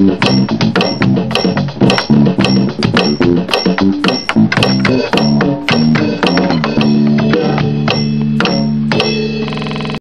見てください。